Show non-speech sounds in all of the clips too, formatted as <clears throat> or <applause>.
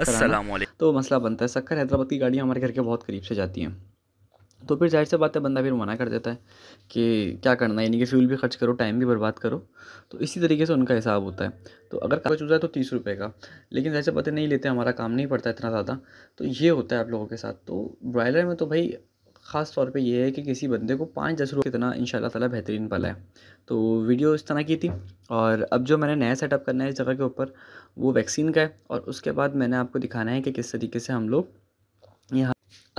कराना। तो मसला बनता है शक्कर हैदराबाद की गाड़ियाँ हमारे घर के बहुत करीब से जाती हैं। तो फिर ज़ाहिर सी बात है बंदा फिर मना कर देता है कि क्या करना है यानी कि फ्यूल भी खर्च करो टाइम भी बर्बाद करो। तो इसी तरीके से उनका हिसाब होता है। तो अगर कागज़ चूज़ा है तो तीस रुपये का लेकिन ज़ाहिर जैसे पता नहीं लेते हमारा काम नहीं पड़ता इतना ज़्यादा। तो ये होता है आप लोगों के साथ। तो ब्रॉयलर में तो भाई ख़ास तौर पे ये है कि किसी बंदे को पाँच दस रुपये कितना इन ताला बेहतरीन पला है। तो वीडियो इस तरह की थी और अब जो मैंने नया सेटअप करना है इस जगह के ऊपर, वो वैक्सीन का है और उसके बाद मैंने आपको दिखाना है कि किस तरीके से हम लोग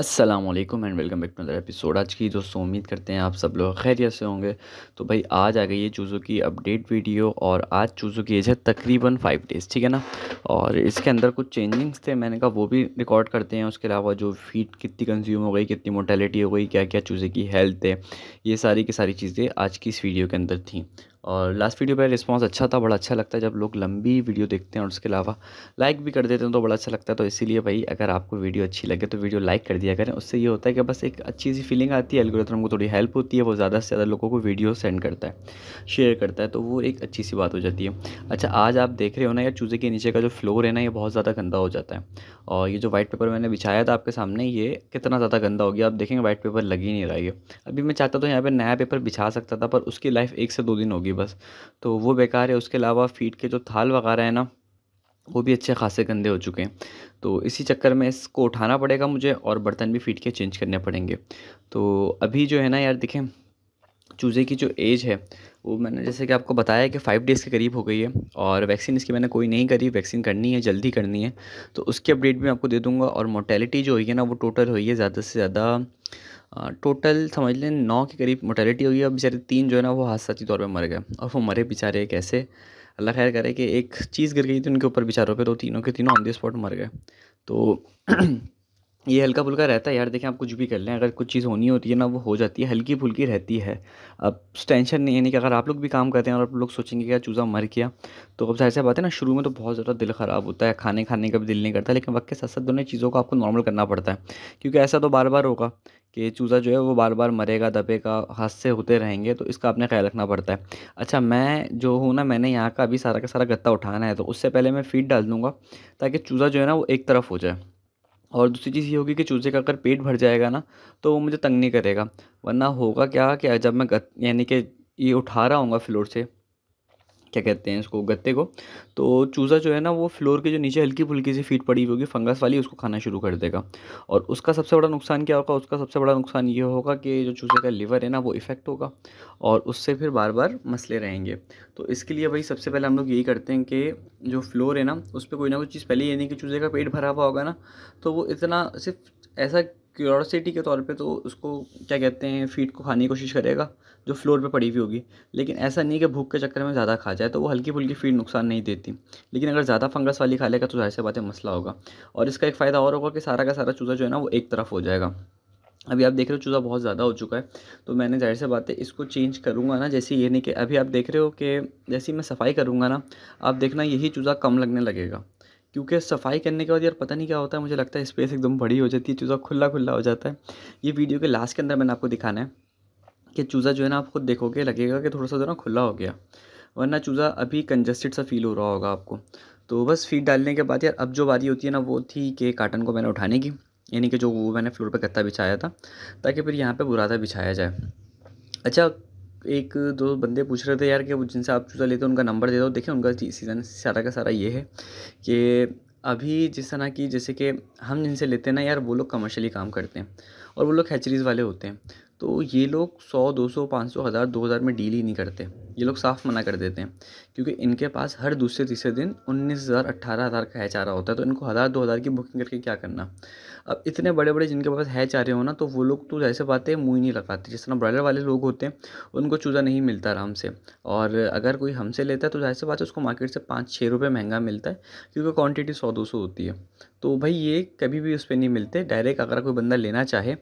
वालेकुम and welcome back to other episode आज की दोस्तों, उम्मीद करते हैं आप सब लोग खैरियत से होंगे। तो भाई, आज आ गई है चूज़ों की अपडेट वीडियो और आज चूज़ों की एज है तकरीबन फाइव डेज़ ठीक है ना? और इसके अंदर कुछ चेंजिंग्स थे, मैंने कहा वो भी रिकॉर्ड करते हैं। उसके अलावा जो फ़ीड कितनी कंज्यूम हो गई, कितनी मोटेलिटी हो गई क्या क्या चूज़े की हेल्थ है, ये सारी की सारी चीज़ें आज की इस वीडियो के अंदर थी। और लास्ट वीडियो पर रिस्पांस अच्छा था, बड़ा अच्छा लगता है जब लोग लंबी वीडियो देखते हैं और उसके अलावा लाइक भी कर देते हैं तो बड़ा अच्छा लगता है। तो इसीलिए भाई, अगर आपको वीडियो अच्छी लगे तो वीडियो लाइक कर दिया करें। उससे ये होता है कि बस एक अच्छी सी फीलिंग आती है एल्गोरिथम को थोड़ी हेल्प होती है, वो ज़्यादा से ज़्यादा लोगों को वीडियो सेंड करता है शेयर करता है तो वो एक अच्छी सी बात हो जाती है। अच्छा आज आप देख रहे हो ना यार, चूज़े के नीचे का जो फ्लोर है ना, ये बहुत ज़्यादा गंदा हो जाता है। और ये जो वाइट पेपर मैंने बिछाया था आपके सामने, ये कितना ज़्यादा गंदा हो गया। आप देखेंगे वाइट पेपर लग ही नहीं रहा है अभी मैं चाहता तो यहाँ पर नया पेपर बिछा सकता था, पर उसकी लाइफ एक से दो दिन होगी। बस। तो तो वो बेकार है, उसके अलावा फीट के जो थाल वगैरह है ना, वो भी अच्छे खासे गंदे हो चुके हैं। तो इसी चक्कर में इसको उठाना पड़ेगा मुझे और बर्तन भी फीट के चेंज करने पड़ेंगे। तो अभी जो है ना यार, देखें, चूज़े की जो एज है वो मैंने जैसे कि आपको बताया कि फ़ाइव डेज़ के करीब हो गई है और वैक्सीन इसकी मैंने कोई नहीं करी वैक्सीन करनी है, जल्दी करनी है। तो उसकी अपडेट भी मैं आपको दे दूँगा और मोटेलिटी जो हुई है ना, वो टोटल हुई है ज़्यादा से ज़्यादा टोटल समझ लें नौ के करीब मोटेलिटी हुई है। और बेचारे तीन जो है ना, वो हादसाती तौर पर मर गए और वो मरे बेचारे कैसे? अल्लाह खैर करे कि एक चीज़ गिर गई थी उनके ऊपर बेचारों पे तो तीनों के तीनों ऑन दी स्पॉट मर गए। तो <clears throat> ये हल्का फुल्का रहता है यार, देखें आप कुछ भी कर लें, अगर कुछ चीज़ होनी होती है ना, वो हो जाती है, हल्की फुल्की रहती है। अब टेंशन नहीं यानी कि अगर आप लोग भी काम करते हैं और आप लोग सोचेंगे क्या चूज़ा मर गया तो अब ऐसा बात है ना, शुरू में तो बहुत ज़्यादा दिल ख़राब होता है, खाने खाने का भी दिल नहीं करता, लेकिन वक्त के साथ साथ दोनों चीज़ों को आपको नॉर्मल करना पड़ता है। क्योंकि ऐसा तो बार बार होगा कि चूज़ा जो है वो बार बार मरेगा दबेगा हादसे होते रहेंगे तो इसका आपने ख्याल रखना पड़ता है। अच्छा मैं जो हूँ ना, मैंने यहाँ का अभी सारा का सारा गत्ता उठाना है तो उससे पहले मैं फ़ीड डाल दूँगा, ताकि चूज़ा जो है ना, वो एक तरफ़ हो जाए। और दूसरी चीज़ ये होगी कि चूज़े का अगर पेट भर जाएगा ना तो वो मुझे तंग नहीं करेगा। वरना होगा क्या कि जब मैं यानी कि ये उठा रहा हूँ फ्लोर से क्या कहते हैं इसको, गत्ते को। तो चूज़ा जो है ना, वो फ्लोर के जो नीचे हल्की फुल्की सी फीट पड़ी होगी, फंगस वाली, उसको खाना शुरू कर देगा। और उसका सबसे बड़ा नुकसान क्या होगा? उसका सबसे बड़ा नुकसान ये होगा कि जो चूज़े का लिवर है ना, वो इफ़ेक्ट होगा और उससे फिर बार बार मसले रहेंगे। तो इसके लिए भाई सबसे पहले हम लोग यही करते हैं कि जो फ्लोर है ना उस पर कोई ना कोई चीज़, पहले ये नहीं कि चूज़े का पेट भरा हुआ होगा ना तो वो इतना सिर्फ़ ऐसा क्यूरोसिटी के तौर पे तो उसको, क्या कहते हैं फ़ीड को खाने की कोशिश करेगा, जो फ्लोर पे पड़ी हुई होगी। लेकिन ऐसा नहीं कि भूख के चक्कर में ज़्यादा खा जाए तो वो हल्की फुल्की फ़ीड नुकसान नहीं देती। लेकिन अगर ज़्यादा फंगस वाली खा लेगा तो ज़ाहिर से बातें मसला होगा। और इसका एक फ़ायदा और होगा कि सारा का सारा चूज़ा जो है ना, वो एक तरफ़ हो जाएगा। अभी आप देख रहे हो चूज़ा बहुत ज़्यादा हो चुका है तो मैंने ज़ाहिर से बात है इसको चेंज करूँगा ना, जैसे ये नहीं कि अभी आप देख रहे हो कि जैसे मैं सफ़ाई करूँगा ना, आप देखना यही चूज़ा कम लगने लगेगा। क्योंकि सफ़ाई करने के बाद यार पता नहीं क्या होता है, मुझे लगता है स्पेस एकदम बड़ी हो जाती है, चूज़ा खुला खुला हो जाता है। ये वीडियो के लास्ट के अंदर मैंने आपको दिखाना है कि चूज़ा जो है ना आप खुद देखोगे, लगेगा कि थोड़ा सा जो ना खुला हो गया, वरना चूज़ा अभी कंजस्टेड सा फील हो रहा होगा आपको। तो बस फ़ीड डालने के बाद यार, अब जो बारी होती है ना, वो थी कि काटन को मैंने उठाने की, यानी कि जो वो मैंने फ्लोर पर गत्ता बिछाया था, ताकि फिर यहाँ पर बुरादा बिछाया जाए। अच्छा एक दो बंदे पूछ रहे थे यार कि वो जिनसे आप चूज़ा लेते हो, उनका नंबर दे दो। देखिए, उनका सीज़न सारा का सारा ये है कि अभी जिस तरह की, जैसे कि हम जिनसे लेते हैं ना यार, वो लोग कमर्शियली काम करते हैं और वो लोग हैचरीज़ वाले होते हैं। तो ये लोग सौ, दो सौ, पाँच सौ, हज़ार, दो हज़ार में डील ही नहीं करते। ये लोग साफ़ मना कर देते हैं, क्योंकि इनके पास हर दूसरे, तीसरे दिन उन्नीस हज़ार अट्ठारह हज़ार का हैच आ रहा होता है तो इनको हज़ार, दो हज़ार की बुकिंग करके क्या करना? अब इतने बड़े बड़े जिनके पास हैच आ रहे हो ना तो वो लोग तो जैसे बातें मुँह ही नहीं लगाते, जिस तरह ब्रॉयलर वाले लोग होते हैं, उनको चूज़ा नहीं मिलता आराम से। और अगर कोई हमसे लेता है तो जैसे बात है उसको मार्केट से पाँच छः रुपये महँगा मिलता है, क्योंकि क्वान्टिटी सौ, दो सौ होती है। तो भाई ये कभी भी उस पर नहीं मिलते। डायरेक्ट अगर कोई बंदा लेना चाहे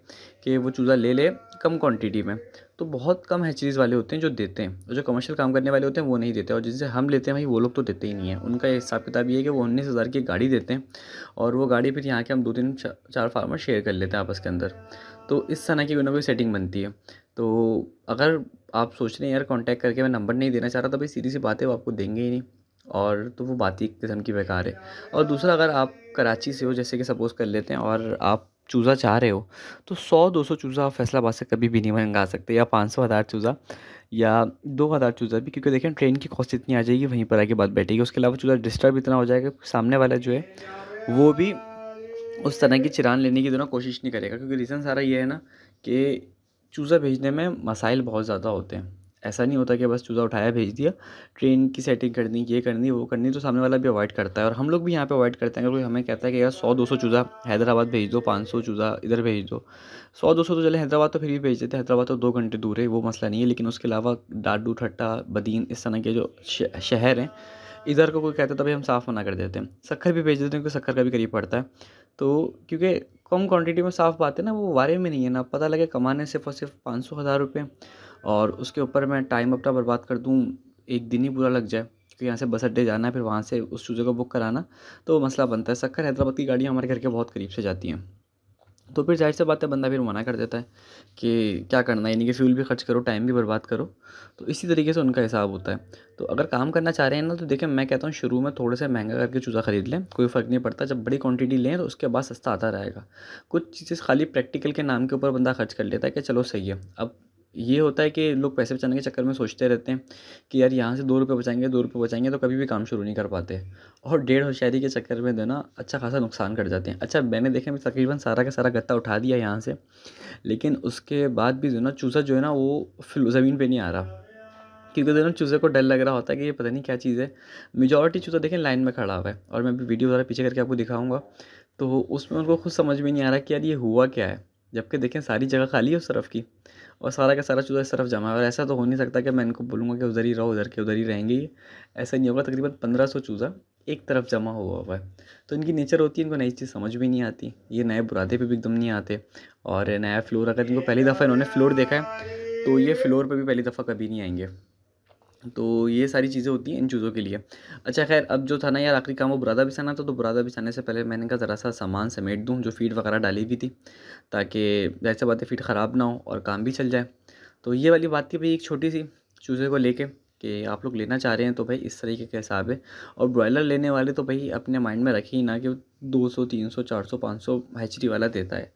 कि वो चूज़ा ले ले कम क्वांटिटी में तो बहुत कम हैचरीज वाले होते हैं जो देते हैं, और जो कमर्शियल काम करने वाले होते हैं वो नहीं देते, और जिनसे हम लेते हैं भाई वो लोग तो देते ही नहीं है। उनका हिसाब किताब ये है कि वो उन्नीस हज़ार की गाड़ी देते हैं, और वो गाड़ी फिर यहाँ के हम दो तीन चार फार्मर शेयर कर लेते हैं आपस के अंदर। तो इस तरह की कोई ना कोई सेटिंग बनती है। तो अगर आप सोच रहे हैं, यार कॉन्टैक्ट करके मैं नंबर नहीं देना चाह रहा तो भाई सीधी सी बात वो आपको देंगे ही नहीं। और तो वो बात ही किस्म की बेकार है। और दूसरा, अगर आप कराची से हो, जैसे कि सपोज़ कर लेते हैं, और आप चूज़ा चाह रहे हो तो सौ दो सौ चूज़ा आप फैसलाबाद से कभी भी नहीं मंगा सकते, या पाँच सौ हज़ार चूज़ा, या दो हज़ार चूज़ा भी, क्योंकि देखें, ट्रेन की कॉस्ट इतनी आ जाएगी, वहीं पर आके बात बैठेगी। उसके अलावा चूज़ा डिस्टर्ब इतना हो जाएगा, सामने वाला जो है, वो भी उस तरह की चिरान लेने की दोनों कोशिश नहीं करेगा, क्योंकि रीज़न सारा ये है ना, कि चूज़ा भेजने में मसाइल बहुत ज़्यादा होते हैं। ऐसा नहीं होता कि बस चूज़ा उठाया, भेज दिया ट्रेन की सेटिंग करनी, ये करनी, वो करनी तो सामने वाला भी अवॉइड करता है। और हम लोग भी यहाँ पे अवॉइड करते हैं। अगर कोई हमें कहता है कि यार सौ, दो सौ चूज़ा हैदराबाद भेज दो, पाँच सौ चूज़ा इधर भेज दो, सौ दो सौ तो चले हैदराबाद तो फिर भी भेज देते हैदराबाद तो दो घंटे दूर है, वो मसला नहीं है। लेकिन उसके अलावा डाडू, ठट्टा, बदीन इस तरह के जो शहर हैं, इधर को कोई कहता है तभी हम साफ़ मना कर देते हैं। शक्कर भी भेज देते हैं, क्योंकि शक्कर का भी करीब पड़ता है। तो क्योंकि कम क्वांटिटी में साफ़ बात है ना, वो वारे में नहीं है ना। पता लगे कमाने सिर्फ़ और सिर्फ़ पाँच सौ, हज़ार रुपये। और उसके ऊपर मैं टाइम अपना बर्बाद कर दूँ, एक दिन ही पूरा लग जाए, क्योंकि यहाँ से बस अड्डे जाना है, फिर वहाँ से उस चूज़े को बुक कराना तो मसला बनता है। सक्कर हैदराबाद की गाड़ियाँ हमारे घर के बहुत करीब से जाती हैं। तो फिर ज़ाहिर सी बात है, बंदा फिर मना कर देता है कि क्या करना है? यानी कि फ्यूल भी खर्च करो टाइम भी बर्बाद करो। तो इसी तरीके से उनका हिसाब होता है। तो अगर काम करना चाह रहे हैं ना तो देखें मैं कहता हूँ, शुरू में थोड़े से महँगा करके चूज़ा ख़रीद लें, कोई फ़र्क नहीं पड़ता। जब बड़ी क्वांटिटी लें तो उसके बाद सस्ता आता रहेगा। कुछ चीज़ें खाली प्रैक्टिकल के नाम के ऊपर बंदा खर्च कर लेता है कि चलो सही है। अब ये होता है कि लोग पैसे बचाने के चक्कर में सोचते रहते हैं कि यार यहाँ से दो रुपये बचाएँगे, दो रुपये बचाएँगे तो कभी भी काम शुरू नहीं कर पाते और डेढ़ होशियारी के चक्कर में देना अच्छा खासा नुकसान कर जाते हैं। अच्छा मैंने देखा मैं तकरीबन सारा का सारा गत्ता उठा दिया यहाँ से, लेकिन उसके बाद भी जो ना चूज़ा जो है ना, वो फिर ज़मीन पर नहीं आ रहा। क्योंकि दोनों चूज़े को डर लग रहा होता है कि ये पता नहीं क्या चीज़ है। मेजॉरिटी चूज़ा देखें, लाइन में खड़ा हुआ है। और मैं भी वीडियो द्वारा पीछे करके आपको दिखाऊँगा। तो उसमें उनको खुद समझ में नहीं आ रहा कि यार ये हुआ क्या है। जबकि देखें, सारी जगह खाली है उस तरफ़ की। और सारा का सारा चूज़ा इस तरफ़ जमा है और ऐसा तो हो नहीं सकता कि मैं इनको बोलूँगा कि उधर ही रहो, उधर के उधर ही रहेंगे ये ऐसा नहीं होगा, तकरीबन पंद्रह सौ चूज़ा एक तरफ़ जमा हुआ हुआ है। तो इनकी नेचर होती है, इनको नई चीज़ समझ भी नहीं आती। ये नए बुरादे पे भी एकदम नहीं आते। और नया फ्लोर, अगर इनको पहली दफ़ा इन्होंने फ्लोर देखा है तो ये फ्लोर पर भी पहली दफ़ा कभी नहीं आएँगे। तो ये सारी चीज़ें होती हैं इन चीज़ों के लिए। अच्छा खैर, अब जो था ना यार, आखिरी काम वो बुरादा बिछाना था तो बुरादा बिछाने से पहले मैंने कहा ज़रा सा सामान समेट दूँ, जो फ़ीड वगैरह डाली हुई थी, ताकि जैसे बातें फ़ीड ख़राब ना हो और काम भी चल जाए। तो ये वाली बात थी भाई एक छोटी सी चूज़े को लेके कि आप लोग लेना चाह रहे हैं तो भाई इस तरीके के हिसाब है। और ब्रॉयलर लेने वाले तो भाई अपने माइंड में रखे ही ना कि दो सौ, तीन सौ, चार सौ, पाँच सौ वाला देता है।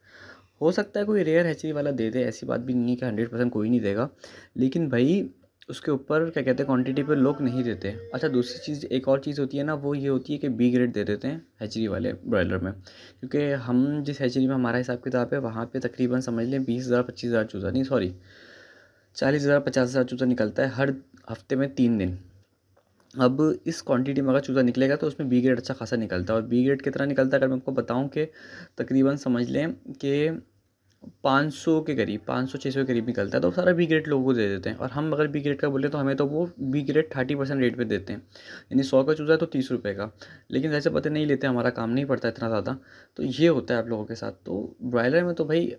हो सकता है कोई रेयर हैचरी वाला दे दे, ऐसी बात भी नहीं है कि हंड्रेड परसेंट कोई नहीं देगा, लेकिन भाई उसके ऊपर क्या कहते हैं क्वांटिटी पे लोग नहीं देते। अच्छा दूसरी चीज़, एक और चीज़ होती है ना, वो ये होती है कि बी ग्रेड दे देते हैं हैचरी वाले ब्रॉयलर में। क्योंकि हम जिस हैचरी में हमारा हिसाब किताब है, वहाँ पे तकरीबन समझ लें बीस हज़ार, पच्चीस हज़ार चूज़ा, नहीं सॉरी चालीस हज़ार, पचास हज़ार चूज़ा निकलता है हर हफ़्ते में तीन दिन। अब इस क्वांटिटी में अगर चूज़ा निकलेगा तो उसमें बी ग्रेड अच्छा खासा निकलता है। और बी ग्रेड कितना निकलता है, अगर मैं आपको बताऊँ कि तकरीबन समझ लें कि पाँच सौ के करीब, पाँच सौ छः सौ के करीब निकलता है तो सारा बी ग्रेड लोगों को दे देते हैं। और हम अगर बी ग्रेड का बोले तो हमें तो वो B grade thirty percent rate पे देते हैं। यानी सौ का चूज़ा है तो तीस रुपये का। लेकिन वैसे पता नहीं लेते, हमारा काम नहीं पड़ता इतना ज़्यादा। तो ये होता है आप लोगों के साथ। तो ब्रॉयलर में तो भाई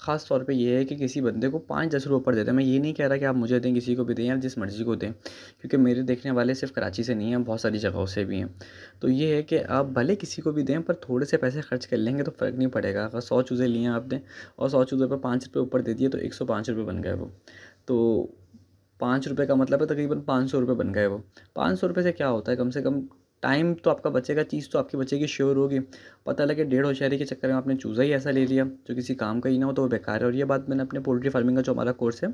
ख़ास तौर पे ये है कि किसी बंदे को पाँच, दस रुपये ऊपर देते हैं। मैं ये नहीं कह रहा कि आप मुझे दें, किसी को भी दें या जिस मर्ज़ी को दें, क्योंकि मेरे देखने वाले सिर्फ़ कराची से नहीं हैं, बहुत सारी जगहों से भी हैं। तो ये है कि आप भले किसी को भी दें, पर थोड़े से पैसे खर्च कर लेंगे तो फ़र्क नहीं पड़ेगा। अगर सौ चूज़े लिए आपने और सौ चूज़े पर पाँच रुपये ऊपर दे दिए तो एक सौ पाँच रुपये बन गए वो। तो पाँच रुपये का मतलब है तकरीबन पाँच सौ रुपये बन गए वो। पाँच सौ रुपये से क्या होता है? कम से कम टाइम तो आपका बचेगा, चीज़ तो आपकी बचेगी श्योर होगी। पता लगे डेढ़ होशियारी के चक्कर में आपने चूज़ा ही ऐसा ले लिया, जो किसी काम का ही ना हो तो वो बेकार है। और ये बात मैंने अपने पोल्ट्री फ़ार्मिंग का जो हमारा कोर्स है,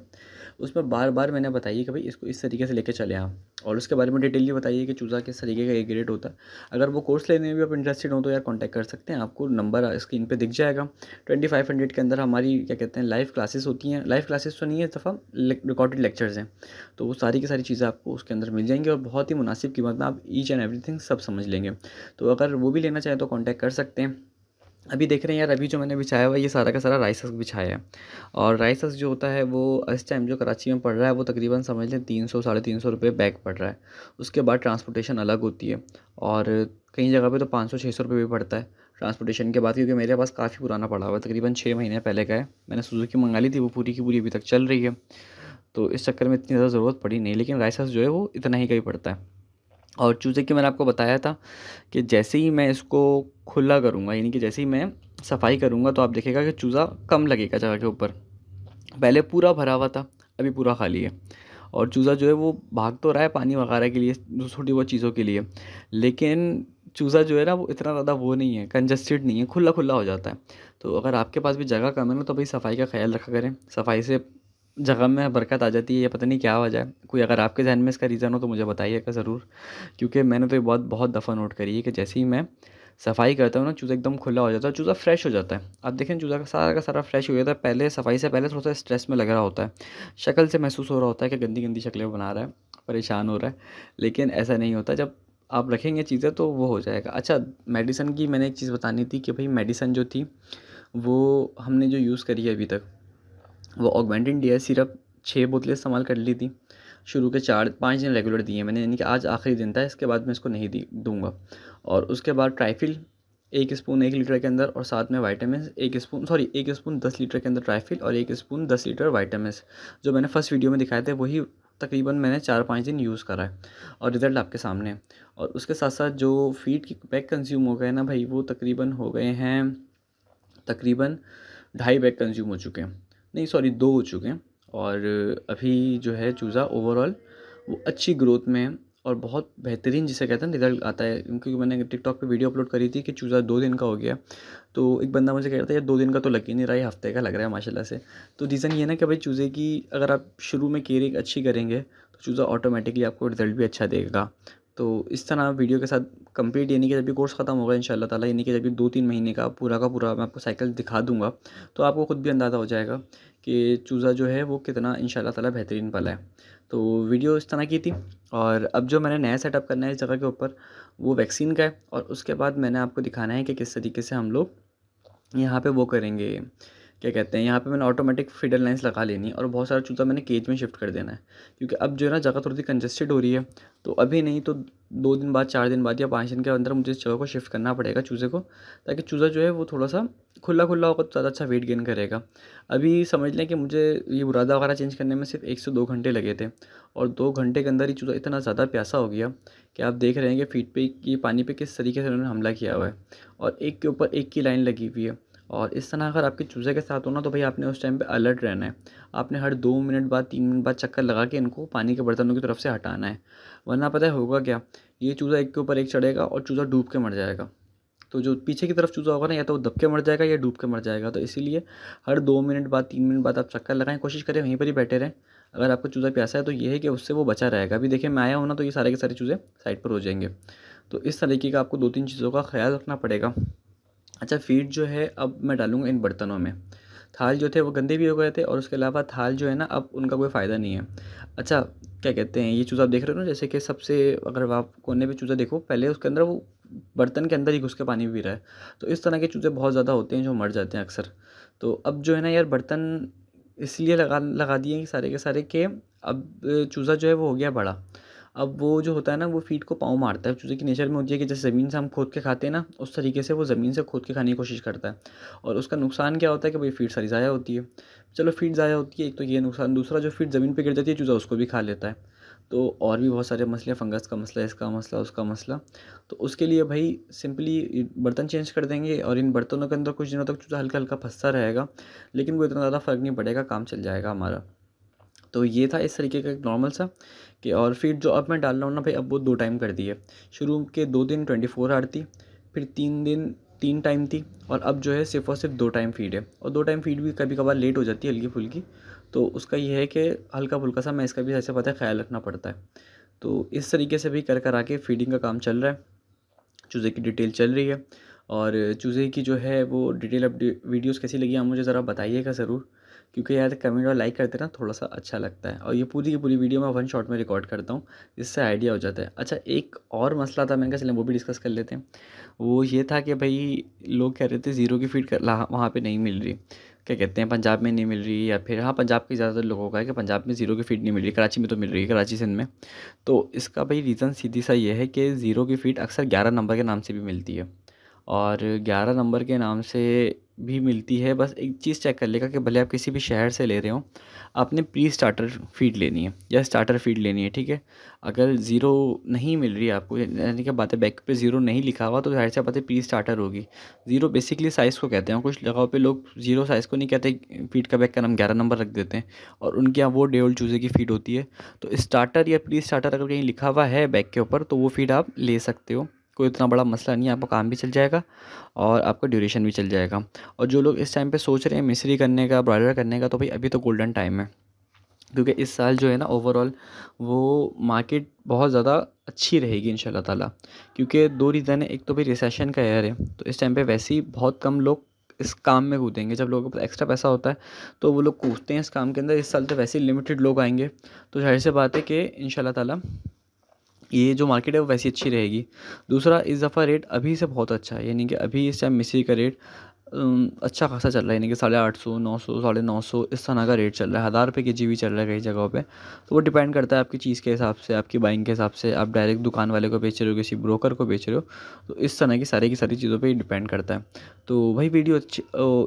उसमें बार बार मैंने बताई कि भाई इसको इस तरीके से लेके चले आप। और उसके बारे में डिटेली बताइए कि चूज़ा किस तरीके का एक ग्रेड होता है। अगर वो कोर्स लेने में भी आप इंटरेस्टेड हो तो यार कॉन्टैक्ट कर सकते हैं, आपको नंबर स्क्रीन पर दिख जाएगा। ट्वेंटी फाइव हंड्रेड के अंदर हमारी, क्या कहते हैं लाइव क्लासेस होती हैं। लाइव क्लासेस तो नहीं है दफ़ा रिकॉर्डेड लेक्चर्स हैं। तो वो सारी की सारी चीज़ें आपको उसके अंदर मिल जाएँगी और बहुत ही मुनासिब कीमत में आप ईच एंड एवरीथिंग सब समझ लेंगे। तो अगर वो भी लेना चाहें तो कॉन्टैक्ट कर सकते हैं। अभी देख रहे हैं यार, अभी जो मैंने बिछाया हुआ ये सारा का सारा राइस बिछाया है। और राइस जो होता है, वो इस टाइम जो कराची में पड़ रहा है, वो तकरीबन समझ लें तीन सौ, साढ़े तीन सौ रुपये बैग पड़ रहा है। उसके बाद ट्रांसपोर्टेशन अलग होती है। और कई जगह पे तो पाँच सौ छः सौ रुपये भी पड़ता है ट्रांसपोर्टेशन के बाद, क्योंकि मेरे पास काफ़ी पुराना पड़ा हुआ है, तकरीबन छः महीने पहले का है। मैंने सुजुकी मंगा ली थी, वो पूरी की पूरी अभी तक चल रही है। तो इस चक्कर में इतनी ज़्यादा ज़रूरत पड़ी नहीं, लेकिन राइस जो है वो इतना ही का ही पड़ता है। और चूज़े की मैंने आपको बताया था कि जैसे ही मैं इसको खुला करूँगा, यानी कि जैसे ही मैं सफ़ाई करूँगा तो आप देखेगा कि चूज़ा कम लगेगा जगह के ऊपर। पहले पूरा भरा हुआ था, अभी पूरा खाली है। और चूज़ा जो है वो भाग तो रहा है पानी वगैरह के लिए, छोटी बहुत चीज़ों के लिए, लेकिन चूज़ा जो है ना, वो इतना ज़्यादा वो नहीं है कंजस्टेड नहीं है खुला खुला हो जाता है। तो अगर आपके पास भी जगह कम है ना तो भाई सफ़ाई का ख्याल रखा करें। सफ़ाई से जगह में बरकत आ जाती है या पता नहीं क्या वजह है। कोई अगर आपके जहन में इसका रीज़न हो तो मुझे बताइएगा ज़रूर। क्योंकि मैंने तो ये बहुत बहुत दफ़ा नोट करी है कि जैसे ही मैं सफ़ाई करता हूँ ना, चूज़ा एकदम खुला हो जाता है चूज़ा फ्रेश हो जाता है। अब देखें, चूज़ा का सारा का सारा फ्रेश हो जाता है पहले सफ़ाई से पहले थोड़ा सा स्ट्रेस में लग रहा होता है। शक्ल से महसूस हो रहा होता है कि गंदी गंदी शक्लें बना रहा है, परेशान हो रहा है। लेकिन ऐसा नहीं होता। जब आप रखेंगे चीज़ें तो वो हो जाएगा। अच्छा मेडिसन की मैंने एक चीज़ बतानी थी कि भाई मेडिसन जो थी, वो हमने जो यूज़ करी है अभी तक वो ऑगमेंटिन डी सिरप छः बोतलें इस्तेमाल कर ली थी। शुरू के चार, पाँच दिन रेगुलर दिए मैंने, यानी कि आज आखिरी दिन था, इसके बाद मैं इसको नहीं दी, दूँगा। और उसके बाद ट्राइफिल, एक स्पून एक लीटर के अंदर, और साथ में वाइटामिन एक स्पून सॉरी एक स्पून दस लीटर के अंदर ट्राइफिल, और एक स्पून दस लीटर वाइटामिन जो मैंने फ़र्स्ट वीडियो में दिखाए थे, वही तकरीबन मैंने चार, पाँच दिन यूज़ करा है, और रिज़ल्ट आपके सामने और उसके साथ साथ जो फ़ीड की पैक कंज्यूम हो गए ना भाई, वो तकरीबन हो गए हैं, तकरीबन ढाई बैग कंज्यूम हो चुके हैं। नहीं सॉरी दो हो चुके हैं। और अभी जो है चूज़ा ओवरऑल वो अच्छी ग्रोथ में है और बहुत बेहतरीन जिसे कहते हैं रिज़ल्ट आता है। क्योंकि मैंने टिकटॉक पे वीडियो अपलोड करी थी कि चूज़ा दो दिन का हो गया। तो एक बंदा मुझे कह रहा था, यार, दो दिन का तो लग ही नहीं रहा है हफ़्ते का लग रहा है, माशाल्लाह से। तो रीज़न ये ना कि भाई चूज़े की अगर आप शुरू में केयरिंग अच्छी करेंगे तो चूज़ा ऑटोमेटिकली आपको रिज़ल्ट भी अच्छा देगा। तो इस तरह वीडियो के साथ कंप्लीट यानी कि जब भी कोर्स ख़त्म होगा इन ताला, यानी कि जब भी दो तीन महीने का पूरा का पूरा मैं आपको साइकिल दिखा दूँगा तो आपको ख़ुद भी अंदाज़ा हो जाएगा कि चूज़ा जो है वो कितना इन ताला बेहतरीन पला है। तो वीडियो इस तरह की थी और अब जो मैंने नया सेटअप करना है इस जगह के ऊपर, वो वैक्सीन का है और उसके बाद मैंने आपको दिखाना है कि किस तरीके से हम लोग यहाँ पर वो करेंगे। क्या कहते हैं, यहाँ पे मैंने ऑटोमेटिक फीडर लाइन्स लगा लेनी और बहुत सारा चूज़ा मैंने केज में शिफ्ट कर देना है। क्योंकि अब जो है ना, जगह थोड़ी सी कंजेस्टेड हो रही है तो अभी नहीं तो दो दिन बाद, चार दिन बाद या पाँच दिन के अंदर मुझे इस जगह को शिफ्ट करना पड़ेगा चूज़े को, ताकि चूज़ा जो है वो थोड़ा सा खुला खुला होगा तो ज़्यादा अच्छा वेट गेन करेगा। अभी समझ लें कि मुझे ये बुरादा वगैरह चेंज करने में सिर्फ़ एक से दो घंटे लगे थे और दो घंटे के अंदर ही चूज़ा इतना ज़्यादा प्यासा हो गया कि आप देख रहे हैं कि फीट पे ये पानी पे किस तरीके से उन्होंने हमला किया हुआ है और एक के ऊपर एक की लाइन लगी हुई है। और इस तरह अगर आपके चूज़े के साथ हो ना तो भाई आपने उस टाइम पे अलर्ट रहना है। आपने हर दो मिनट बाद, तीन मिनट बाद चक्कर लगा के इनको पानी के बर्तनों की तरफ़ से हटाना है। वरना पता है होगा क्या? ये चूज़ा एक के ऊपर एक चढ़ेगा और चूज़ा डूब के मर जाएगा। तो जो पीछे की तरफ़ चूज़ा होगा ना, या तो वो दब के मर जाएगा या डूब के मर जाएगा। तो इसीलिए हर दो मिनट बाद, तीन मिनट बाद आप चक्कर लगाएँ। कोशिश करें वहीं पर ही बैठे रहें। अगर आपका चूज़ा प्यासा है तो ये है कि उससे वो बचा रहेगा। अभी देखिए, मैं आया हूँ ना तो ये सारे के सारे चूज़े साइड पर हो जाएँगे। तो इस तरीके का आपको दो तीन चीज़ों का ख्याल रखना पड़ेगा। अच्छा फ़ीड जो है, अब मैं डालूँगा इन बर्तनों में। थाल जो थे, वो गंदे भी हो गए थे और उसके अलावा थाल जो है ना, अब उनका कोई फ़ायदा नहीं है। अच्छा क्या कहते हैं, ये चूज़ा आप देख रहे हो ना, जैसे कि सबसे, अगर आप कोने पे चूज़ा देखो, पहले उसके अंदर वो बर्तन के अंदर ही घुस के पानी पी रहा है। तो इस तरह के चूज़े बहुत ज़्यादा होते हैं जो मर जाते हैं अक्सर। तो अब जो है ना यार, बर्तन इसलिए लगा लगा दिए सारे के सारे के अब चूज़ा जो है, वो हो गया बड़ा। अब वो जो होता है ना, वो फ़ीड को पाँव मारता है। चूज़े की नेचर में होती है कि जैसे ज़मीन से हम खोद के खाते हैं ना, उस तरीके से वो ज़मीन से खोद के खाने की कोशिश करता है। और उसका नुकसान क्या होता है कि भाई फ़ीड सारी ज़ाया होती है। चलो फ़ीड ज़ाया होती है, एक तो ये नुकसान, दूसरा जो फ़ीड ज़मीन पर गिर जाती है, चूज़ा उसको भी खा लेता है। तो और भी बहुत सारे मसले फंगस का मसला, इसका मसला, उसका मसला। तो उसके लिए भाई सिंपली बर्तन चेंज कर देंगे और इन बर्तनों के अंदर कुछ दिनों तक चूज़ा हल्का हल्का फंसता रहेगा, लेकिन वो इतना ज़्यादा फ़र्क नहीं पड़ेगा, काम चल जाएगा हमारा। तो ये था इस तरीके का एक नॉर्मल सा कि और फिर जो अब मैं डाल रहा हूँ ना भाई, अब वो दो टाइम कर दिए। शुरू के दो दिन ट्वेंटी फोर आवर थी, फिर तीन दिन, तीन टाइम थी और अब जो है सिर्फ़ और सिर्फ़ दो टाइम फ़ीड है। और दो टाइम फ़ीड भी कभी कभार लेट हो जाती है हल्की फुल्की तो उसका यह है कि हल्का फुल्का सा मैं इसका भी ऐसे पता है ख्याल रखना पड़ता है। तो इस तरीके से भी कर कर आके फीडिंग का काम चल रहा है। चूज़े की डिटेल चल रही है। और चूज़े की जो है वो डिटेल अपडेट वीडियोज़ कैसी लगी आप मुझे ज़रा बताइएगा ज़रूर। क्योंकि यार कमेंट और लाइक करते ना थोड़ा सा अच्छा लगता है। और ये पूरी की पूरी वीडियो मैं वन शॉट में रिकॉर्ड करता हूँ, जिससे आइडिया हो जाता है। अच्छा एक और मसला था मैंने कहा चलें, वो भी डिस्कस कर लेते हैं। वो ये था कि भाई लोग कह रहे थे ज़ीरो की फ़ीड वहाँ पर नहीं मिल रही। क्या कहते हैं, पंजाब में नहीं मिल रही या फिर हाँ पंजाब के ज़्यादातर लोगों का है कि पंजाब में ज़ीरो की फ़ीड नहीं मिल रही, कराची में तो मिल रही है, कराची सिंध में। तो इसका भाई रीज़न सीधी सा ये है कि ज़ीरो की फ़ीड अक्सर ग्यारह नंबर के नाम से भी मिलती है। और ग्यारह नंबर के नाम से भी मिलती है। बस एक चीज़ चेक कर लेगा कि भले आप किसी भी शहर से ले रहे हो, आपने प्री स्टार्टर फ़ीड लेनी है या स्टार्टर फ़ीड लेनी है, ठीक है? अगर ज़ीरो नहीं मिल रही है आपको, यानी कि बात है बैक पे ज़ीरो नहीं लिखा हुआ तो ज़ाहिर सी बात प्री स्टार्टर होगी। ज़ीरो बेसिकली साइज़ को कहते हैं कुछ जगहों पे लोग ज़ीरो साइज़ को नहीं कहते फ़ीड का बैग का नाम ग्यारह नंबर रख देते हैं, और उनके यहाँ वो डेवल चूज़े की फ़ीड होती है। तो स्टार्टर या प्री स्टार्टर अगर कहीं लिखा हुआ है बैग के ऊपर तो वो फ़ीड आप ले सकते हो। कोई इतना बड़ा मसला नहीं है, आपका काम भी चल जाएगा और आपका ड्यूरेशन भी चल जाएगा। और जो लोग इस टाइम पे सोच रहे हैं मिस्री करने का ब्रॉयलर करने का तो भाई अभी तो गोल्डन टाइम है। क्योंकि इस साल जो है ना ओवरऑल वो मार्केट बहुत ज़्यादा अच्छी रहेगी इन ताला। क्योंकि दो रीज़न है, एक तो भाई रिसेशन का एयर है तो इस टाइम पर वैसे ही बहुत कम लोग इस काम में कूदेंगे। जब लोगों के पास एक्स्ट्रा पैसा होता है तो वो लोग कूदते हैं इस काम के अंदर। इस साल तो वैसे ही लिमिटेड लोग आएँगे। तो ज़ाहिर सी बात है कि इन ताला ये जो मार्केट है वो वैसी अच्छी रहेगी। दूसरा इस दफ़ा रेट अभी से बहुत अच्छा है, यानी कि अभी इस टाइम मिस्री का रेट अच्छा खासा चल रहा है, यानी कि साढ़े आठ सौ, नौ सौ, साढ़े नौ सौ, इस तरह का रेट चल रहा है। हज़ार रुपये के जी भी चल रहा है कई जगहों पे। तो वो डिपेंड करता है आपकी चीज़ के हिसाब से, आपकी बाइंग के हिसाब से। आप डायरेक्ट दुकान वाले को बेच रहे हो, किसी ब्रोकर को बेच रहे हो तो इस तरह की सारी की सारी चीज़ों पर डिपेंड करता है। तो वही वीडियो अच्छी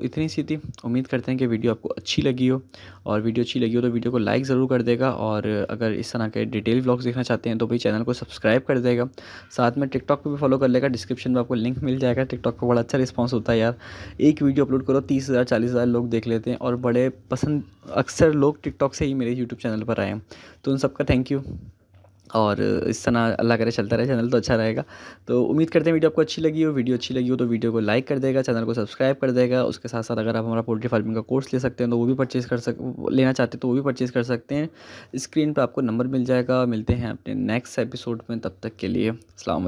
इतनी सी थी। उम्मीद करते हैं कि वीडियो आपको अच्छी लगी हो। और वीडियो अच्छी लगी हो तो वीडियो को लाइक ज़रूर कर देगा। और अगर इस तरह के डिटेल ब्लॉग्स देखना चाहते हैं तो भाई चैनल को सब्सक्राइब कर देगा। साथ में टिकटॉक पर भी फॉलो कर लेगा। डिस्क्रिप्शन में आपको लिंक मिल जाएगा। टिकटॉक पर बड़ा अच्छा रिस्पॉन्स होता है यार। एक वीडियो अपलोड करो, तीस हज़ार, चालीस हज़ार लोग देख लेते हैं और बड़े पसंद, अक्सर लोग टिकटॉक से ही मेरे यूट्यूब चैनल पर आए हैं। तो उन सबका थैंक यू और इस तरह अल्लाह करे चलता रहे चैनल तो अच्छा रहेगा। तो उम्मीद करते हैं वीडियो आपको अच्छी लगी हो। वीडियो अच्छी लगी हो तो वीडियो को लाइक कर देगा चैनल को सब्सक्राइब कर देगा। उसके साथ साथ अगर आप हमारा पोल्ट्री फ़ार्मिंग का कोर्स ले सकते हैं तो वो भी परचेज़ कर सक, लेना चाहते हैं तो वो भी परचेज़ कर सकते हैं। स्क्रीन पर आपको नंबर मिल जाएगा। मिलते हैं अपने नेक्स्ट एपिसोड में, तब तक के लिए अल्लाम